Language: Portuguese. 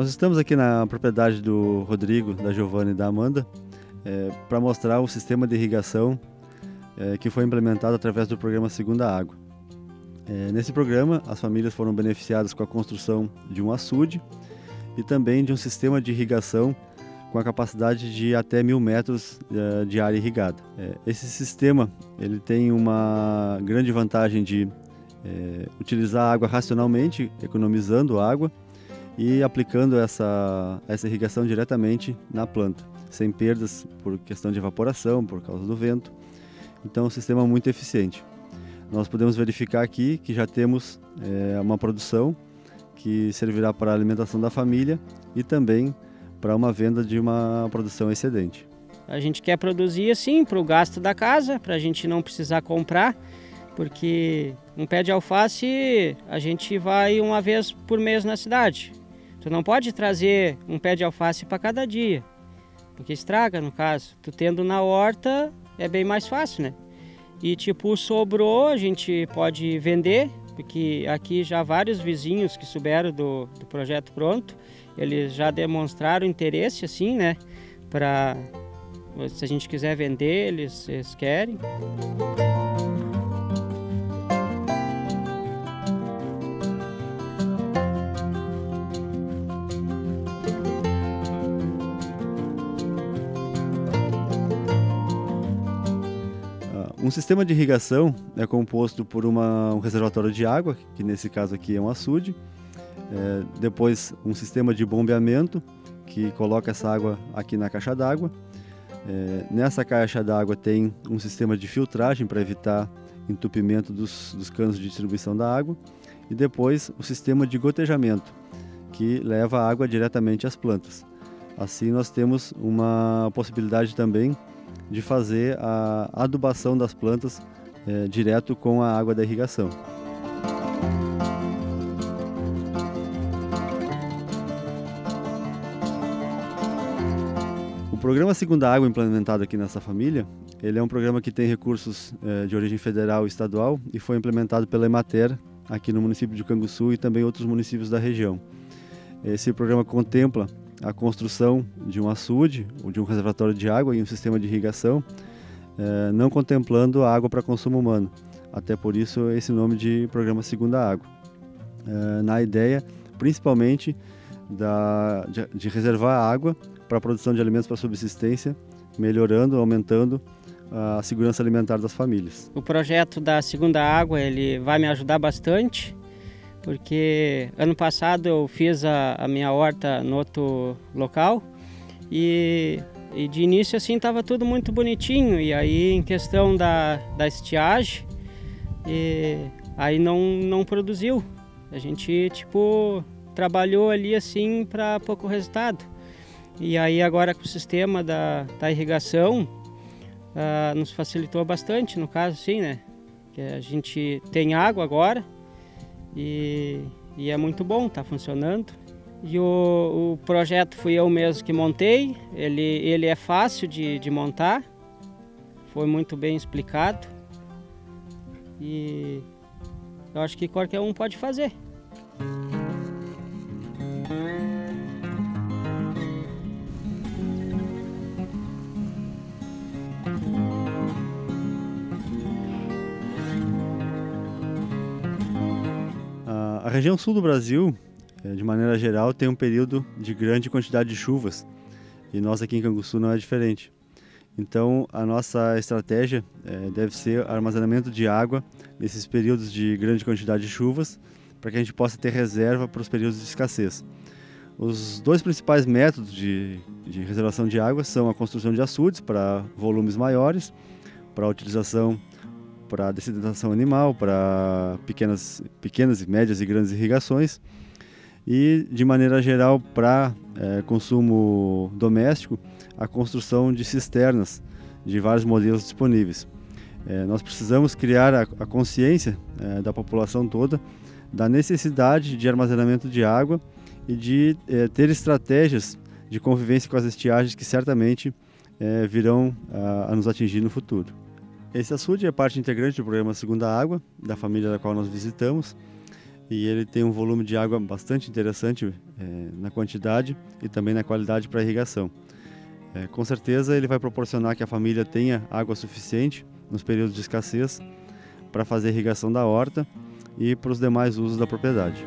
Nós estamos aqui na propriedade do Rodrigo, da Giovanna e da Amanda é, para mostrar o sistema de irrigação é, que foi implementado através do programa Segunda Água. É, nesse programa, as famílias foram beneficiadas com a construção de um açude e também de um sistema de irrigação com a capacidade de até mil metros é, de área irrigada. É, esse sistema ele tem uma grande vantagem de é, utilizar a água racionalmente, economizando água e aplicando essa, essa irrigação diretamente na planta, sem perdas por questão de evaporação, por causa do vento. Então, é um sistema muito eficiente. Nós podemos verificar aqui que já temos é, uma produção que servirá para a alimentação da família e também para uma venda de uma produção excedente. A gente quer produzir assim para o gasto da casa, para a gente não precisar comprar, porque um pé de alface a gente vai uma vez por mês na cidade. Tu não pode trazer um pé de alface para cada dia, porque estraga no caso. Tu tendo na horta é bem mais fácil, né? E tipo, sobrou, a gente pode vender, porque aqui já vários vizinhos que souberam do, do projeto pronto, eles já demonstraram interesse assim, né? Para se a gente quiser vender, eles, eles querem. Um sistema de irrigação é composto por uma, um reservatório de água, que nesse caso aqui é um açude, é, depois um sistema de bombeamento, que coloca essa água aqui na caixa d'água. É, nessa caixa d'água tem um sistema de filtragem para evitar entupimento dos, dos canos de distribuição da água. E depois o sistema de gotejamento, que leva a água diretamente às plantas. Assim nós temos uma possibilidade também de fazer a adubação das plantas é, direto com a água da irrigação. O programa Segunda Água implementado aqui nessa família, ele é um programa que tem recursos é, de origem federal e estadual e foi implementado pela Emater aqui no município de Canguçu e também outros municípios da região. Esse programa contempla a construção de um açude ou de um reservatório de água e um sistema de irrigação, é, não contemplando a água para consumo humano. Até por isso esse nome de programa Segunda Água. É, na ideia, principalmente, da, de, de reservar água para a produção de alimentos para subsistência, melhorando, aumentando a segurança alimentar das famílias. O projeto da Segunda Água ele vai me ajudar bastante porque ano passado eu fiz a, a minha horta no outro local e, e de início assim estava tudo muito bonitinho e aí em questão da, da estiagem e aí não, não produziu. A gente tipo trabalhou ali assim para pouco resultado. E aí agora com o sistema da, da irrigação uh, nos facilitou bastante no caso sim, né? Que a gente tem água agora, e, e é muito bom, está funcionando. E o, o, projeto fui eu mesmo que montei, ele, ele é fácil de, de montar, foi muito bem explicado e eu acho que qualquer um pode fazer. A região sul do Brasil, eh, de maneira geral, tem um período de grande quantidade de chuvas e nós aqui em Canguçu não é diferente. Então, a nossa estratégia é, deve ser armazenamento de água nesses períodos de grande quantidade de chuvas, para que a gente possa ter reserva para os períodos de escassez. Os dois principais métodos de, de reservação de água são a construção de açudes para volumes maiores, para a utilização para dessedentação animal, para pequenas, pequenas, médias e grandes irrigações e, de maneira geral, para é, consumo doméstico, a construção de cisternas de vários modelos disponíveis. É, nós precisamos criar a, a consciência é, da população toda da necessidade de armazenamento de água e de ter estratégias de convivência com as estiagens que certamente virão a, a nos atingir no futuro. Esse açude é parte integrante do programa Segunda Água, da família da qual nós visitamos. e ele tem um volume de água bastante interessante é, na quantidade e também na qualidade para irrigação. É, com certeza ele vai proporcionar que a família tenha água suficiente nos períodos de escassez para fazer irrigação da horta e para os demais usos da propriedade.